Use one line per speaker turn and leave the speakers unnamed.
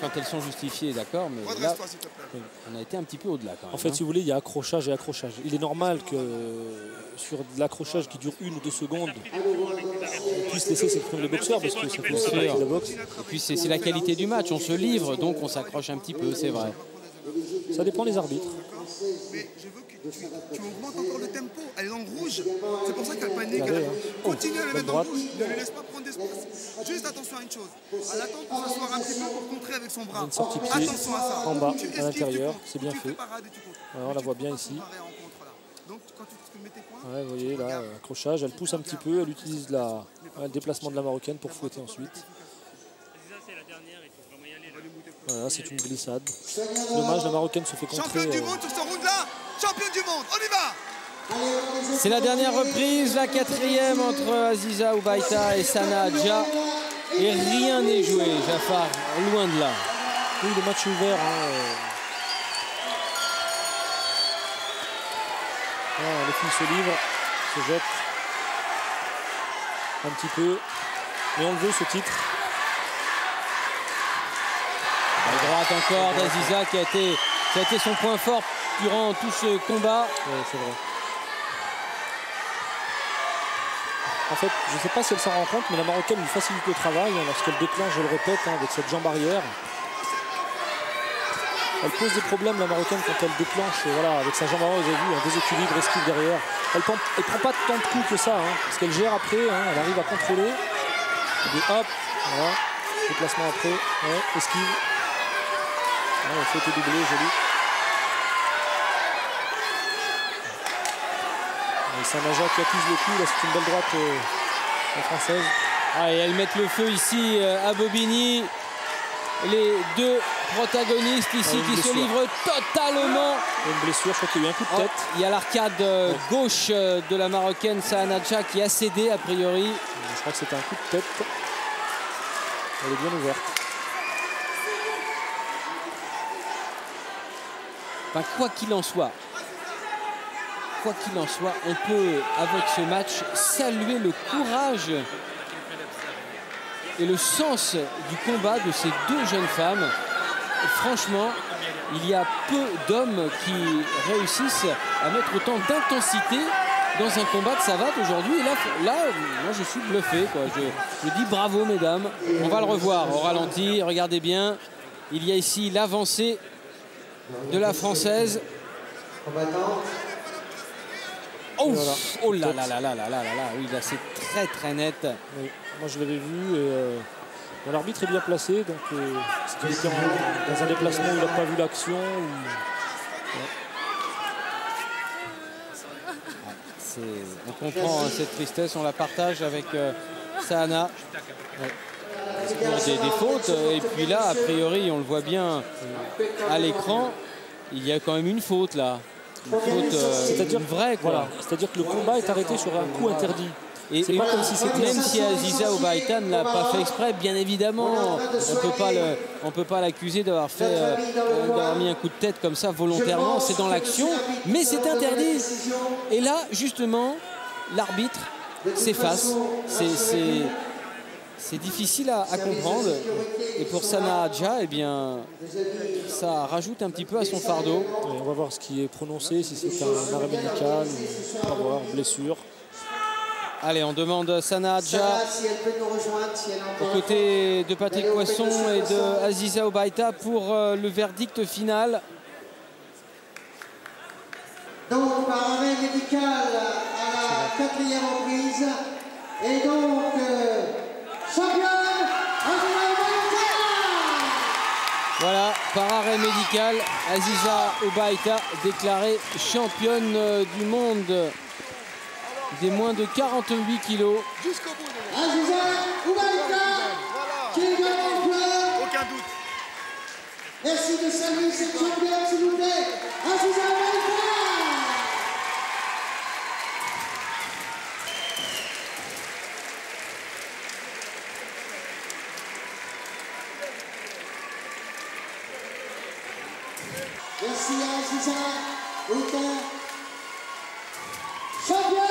Quand elles sont justifiées, d'accord, mais là, on a été un petit peu au-delà quand même.
En fait,
hein.
si vous voulez, il y a accrochage et accrochage. Il est normal que sur de l'accrochage qui dure une ou deux secondes, on puisse laisser s'exprimer le boxeur parce que ça la boxe.
Et puis c'est la qualité du match, on se livre, donc on s'accroche un petit peu, c'est vrai.
Ça dépend des arbitres.
Mais je veux que tu, tu augmentes encore le tempo. Elle est le rouge. C'est pour ça qu'elle panique.
Hein.
Continue à le
Oh,
mettre
droite.
rouge. Ne lui laisse pas prendre d'espace. Juste attention à une chose. Elle attend pour s'asseoir un petit peu pour contrer avec son bras.
Une sortie pied
Attention à ça.
en bas,
Tu
à l'intérieur. C'est bien fait. Voilà, on la voit bien ici.
Pareil en contre, là. Donc quand tu mets tes points,
Ouais, vous voyez là, accrochage, elle pousse un petit peu, elle utilise la, le déplacement de la marocaine pour fouetter ensuite. Voilà, c'est une glissade. Dommage, la marocaine se fait contrer.
championne du
euh,
monde sur ce round-là. Championne du monde. On y va.
C'est la dernière reprise, la quatrième entre Aziza Oubaïta et Sana Adja. Et rien n'est joué, Jafar, loin de là.
Oui, le match ouvert. hein, euh. Voilà, les filles se livrent, se jettent un petit peu. Mais on le veut ce titre.
La droite encore d'Aziza qui a été, qui a été son point fort durant tout ce combat.
Ouais, c'est vrai. En fait, je ne sais pas si elle s'en rend compte, mais la Marocaine lui facilite le travail hein, lorsqu'elle déclenche, je le répète, hein, avec cette jambe arrière. Elle pose des problèmes, la Marocaine, quand elle déclenche, euh, voilà, avec sa jambe arrière, vous avez vu, un déséquilibre, esquive derrière. Elle ne prend pas tant de coups que ça, hein, parce qu'elle gère après, elle arrive à contrôler. Et hop, voilà, déplacement après, esquive. Ouais, elle fait joli. Et Sanaja qui accuse le coup, là c'est une belle droite euh, française.
Ah, et elles mettent le feu ici euh, à Bobigny. Les deux protagonistes ici
une
qui se livrent totalement.
Une blessure, je crois qu'il y a eu un coup de
Oh,
tête.
il y a l'arcade euh, gauche de la marocaine Sahanadja qui a cédé a priori.
Je crois que c'était un coup de tête. Elle est bien ouverte.
Enfin, quoi qu'il en soit, quoi qu'il en soit, on peut, avec ce match, saluer le courage et le sens du combat de ces deux jeunes femmes. Franchement, il y a peu d'hommes qui réussissent à mettre autant d'intensité dans un combat de savate aujourd'hui. Là, moi, je suis bluffé. Je, je dis bravo, mesdames. On va le revoir au ralenti. Regardez bien. Il y a ici l'avancée de la française. Oh, là, là là là là là là là Oui, là c'est très très net.
Moi je l'avais vu et euh, l'arbitre est bien placé. Donc euh, dans un déplacement où il n'a pas vu l'action.
On comprend hein, cette tristesse, on la partage avec euh, Sahana. Des, fautes. Euh, et puis là, a priori, on le voit bien à l'écran, il y a quand même une faute là. Une faute, euh,
C'est-à-dire
vraie.
Voilà, c'est-à-dire que le combat est arrêté sur un coup interdit.
Et,
C'est
et
pas comme si c'était
même si Aziza Oubaïta ne l'a pas fait exprès, bien évidemment, on on peut pas l'accuser d'avoir fait euh, d'avoir mis un coup de tête comme ça volontairement. C'est dans l'action, mais c'est interdit. Et là, justement, l'arbitre s'efface. C'est- C'est difficile à, à comprendre. Et pour Sana Hadja, eh bien, ça rajoute un petit peu à son fardeau.
Et on va voir ce qui est prononcé, si c'est un arrêt médical, ou on va voir, blessure.
Allez, on demande Sana Hadja
Si elle peut nous rejoindre, si
aux côtés de Patrick Poisson et de Aziza Oubaïta pour euh, le verdict final.
Donc, par arrêt médical à la quatrième reprise. Et donc, euh, championne, Angela Oubaïta
Voilà, par arrêt médical, Aziza Oubaïta déclarée championne euh, du monde des moins de 48 kilos.
Jusqu'au bout. non.
Aziza Oubaïta, qui en plein.
Aucun doute.
Merci de saluer cette Let's see how she's at with that. Champion!